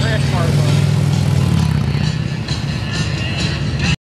crash car.